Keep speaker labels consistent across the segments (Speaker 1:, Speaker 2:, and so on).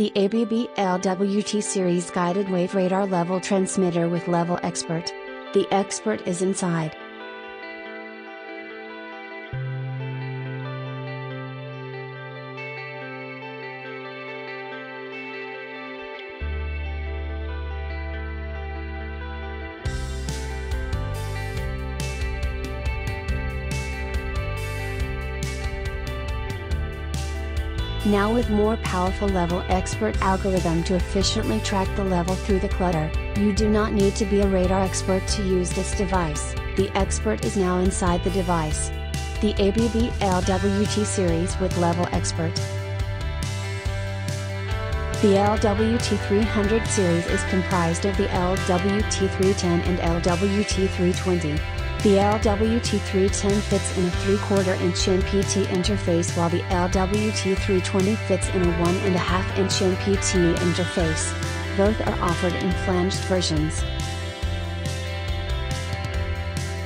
Speaker 1: The ABB LWT Series Guided Wave Radar Level Transmitter with Level Expert. The expert is inside. Now with more powerful level expert algorithm to efficiently track the level through the clutter, you do not need to be a radar expert to use this device, the expert is now inside the device. The ABB LWT series with level expert. The LWT300 series is comprised of the LWT310 and LWT320. The LWT310 fits in a 3 quarter inch NPT interface while the LWT320 fits in a 1.5 inch NPT interface. Both are offered in flanged versions.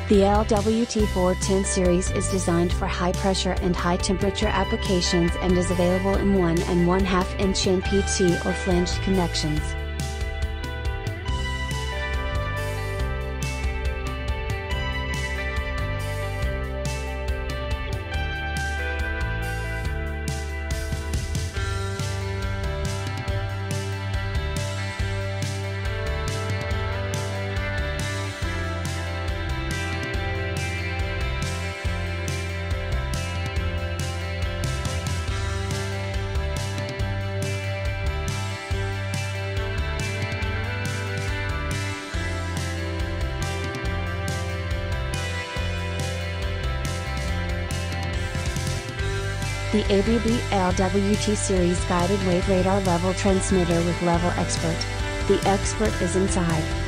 Speaker 1: The LWT410 series is designed for high pressure and high temperature applications and is available in 1 and 1 2 inch NPT or flanged connections. The ABB LWT Series Guided Wave Radar Level Transmitter with Level Expert. The expert is inside.